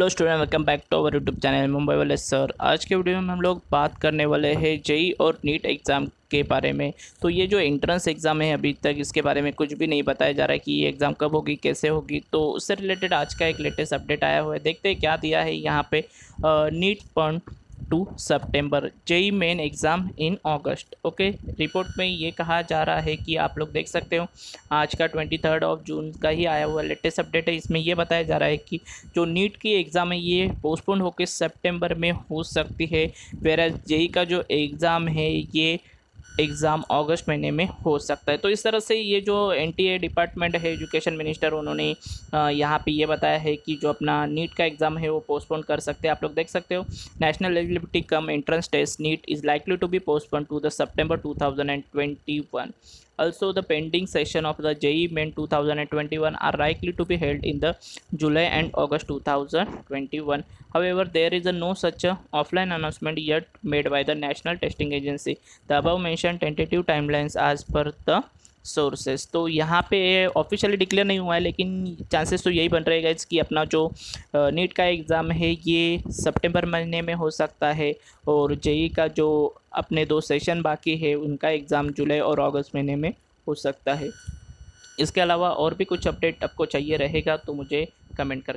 Hello student welcome back to our YouTube channel Mumbai वाले sir आज के video में हम लोग बात करने वाले हैं जेई और नीट एग्ज़ाम के बारे में। तो ये जो एंट्रेंस एग्ज़ाम है अभी तक, इसके बारे में कुछ भी नहीं बताया जा रहा है कि ये एग्ज़ाम कब होगी, कैसे होगी। तो उससे रिलेटेड आज का एक लेटेस्ट अपडेट आया हुआ है। देखते हैं क्या दिया है यहाँ पर NEET point two September JEE Main exam in August, okay? Report में ये कहा जा रहा है कि आप लोग देख सकते हो, आज का ट्वेंटी थर्ड ऑफ़ जून का ही आया हुआ लेटेस्ट अपडेट है। इसमें यह बताया जा रहा है कि जो नीट की एग्ज़ाम है, ये पोस्टपोन होकर सेप्टेम्बर में हो सकती है वेर जेई का जो एग्ज़ाम है, ये एग्ज़ाम अगस्त महीने में हो सकता है। तो इस तरह से ये जो एनटीए डिपार्टमेंट है एजुकेशन मिनिस्टर उन्होंने यहाँ पे ये बताया है कि जो अपना नीट का एग्ज़ाम है, वो पोस्टपोन कर सकते हैं। आप लोग देख सकते हो national eligibility cum entrance test NEET is likely to be postpone to the September two Also, the pending session of the JE Main 2021 are likely to be held in the July and August 2021. However, there is no such uh, offline announcement yet made by the National Testing Agency. The above mentioned tentative timelines as per the sources तो यहाँ पे officially declare नहीं हुआ है, लेकिन chances तो यही बन रहेगा इसकी अपना जो नीट का एग्ज़ाम है, ये सितंबर महीने में हो सकता है और जेई का जो अपने दो सेशन बाकी है, उनका एग्ज़ाम जुलाई और अगस्त महीने में हो सकता है। इसके अलावा और भी कुछ अपडेट आपको चाहिए रहेगा तो मुझे कमेंट कर